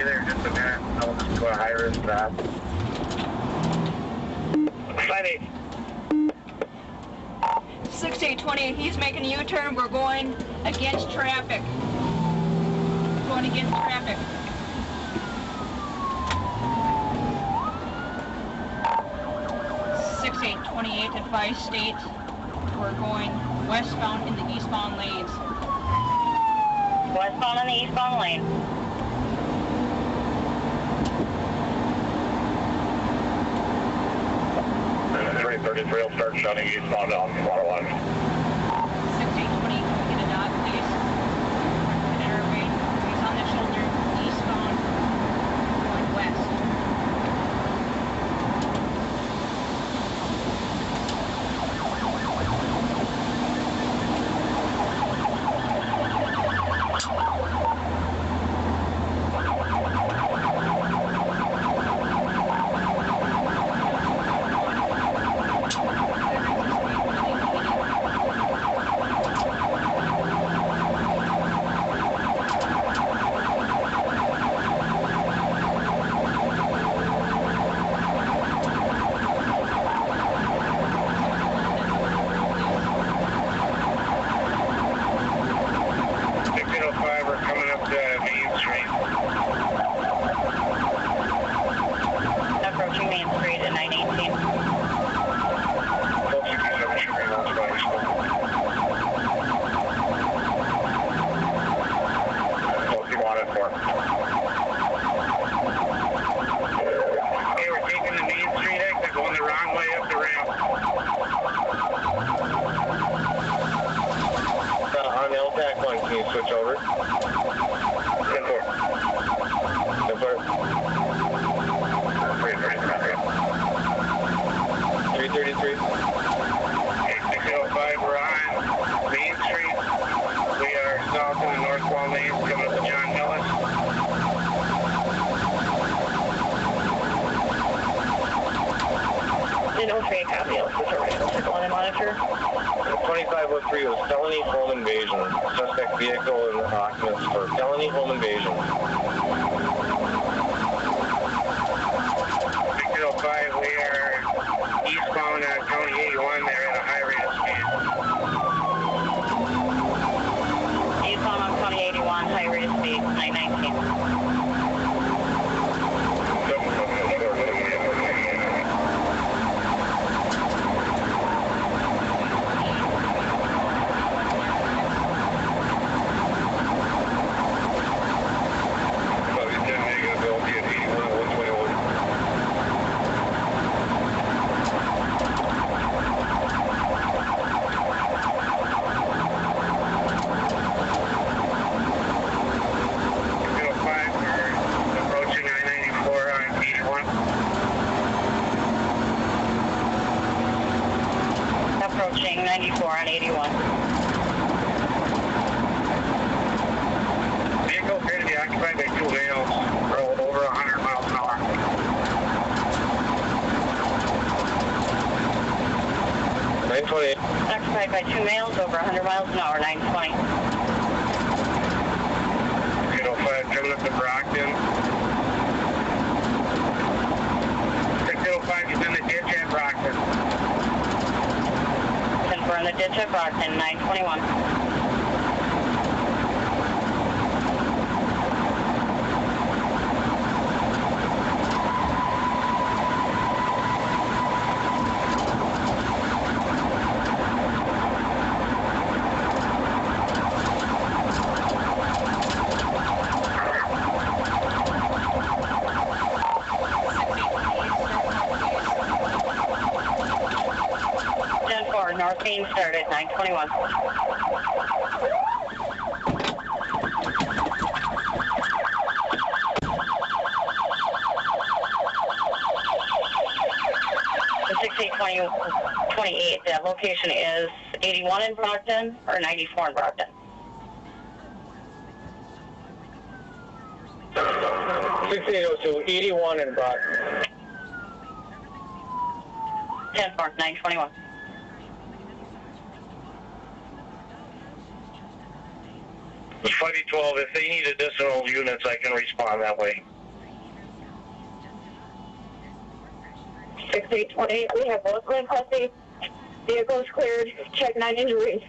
be there in just a minute. I'll just go to high risk stop. Five eight. 6828, he's making a U-turn. We're going against traffic. Going against traffic. Six eight twenty-eight advice state. We're going westbound in the eastbound lanes. Westbound in the eastbound lane. Three thirty-three. I'll start shutting eastbound on water line. Six eight twenty, get a dot, please. An intervene. He's on the shoulder, eastbound, going west. Sixteen oh five. We're coming up to Main Street. Approaching Main Street at 918. Twelve sixty-seven should be on fire. Twelve you wanted. Okay, we're taking the Main Street exit, going the wrong way up the ramp. Uh, on the LTAC one, can you switch over? Ten four. Ten four. Three thirty-three. Three thirty-three. Okay, six oh five, we're on Main Street. We are south in the north wall lanes, coming up to John Millis. Didn't know three copy. I'll switch over to the and monitor. 2503 was felony home invasion. Suspect vehicle in and occupants for felony home invasion. 605, we are eastbound on County 81. They're at a high rate of speed. Eastbound on County 81, high rate of speed, 919. Bobby 10 negative, LT at 81 at 121. Zero five, we're approaching I-94 on Beach 1. 94 on 81. Vehicle appeared to be occupied by two males, rolled over 100 miles an hour. 928. Occupied by two males over 100 miles an hour, 920. 605 coming up to Brockton. 605, he's in the ditch at Brockton. 10 for in the ditch at Brockton, 921. Ten four, North Main started, 921. The 6820 28, the location is 81 in Brockton or 94 in Brockton. 6802, 81 in Brockton. 10 4, 921. Flighty 12, if they need additional units, I can respond that way. 6828, we have both custody. Vehicles cleared. Check nine injuries.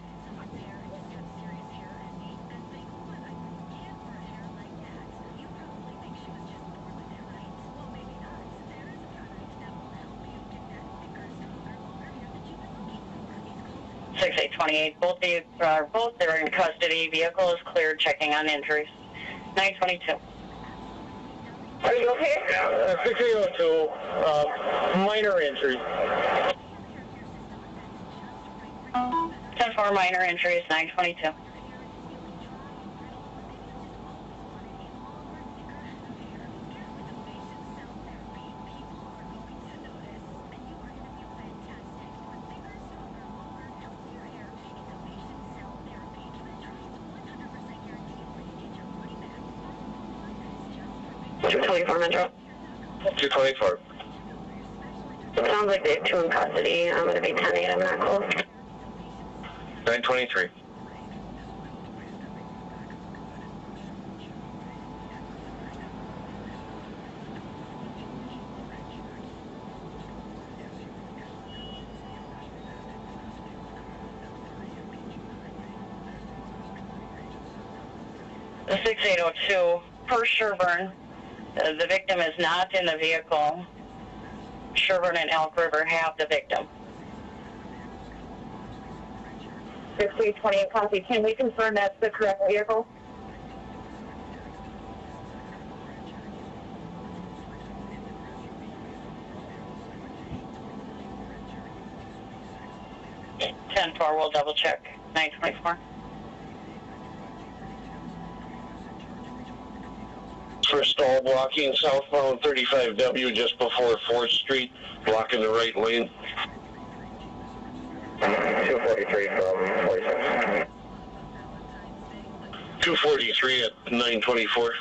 Six eight twenty-eight, both the, uh, both they're in custody, vehicle is cleared, checking on injuries. Nine twenty-two. Are you okay? Yeah, 6802, uh, minor injury. Ten four minor injuries, nine twenty-two. Two twenty-four Metro. 224. It Sounds like they have two in custody. I'm gonna be ten eight, I'm not close. 923. The 6802, per Sherburne, uh, the victim is not in the vehicle. Sherburne and Elk River have the victim. 6828 copy. Can we confirm that's the correct vehicle? Ten four, we'll double check. Nine twenty-four. For stall blocking southbound 35W just before 4th Street, blocking the right lane. 243 from 46. 243 at 924.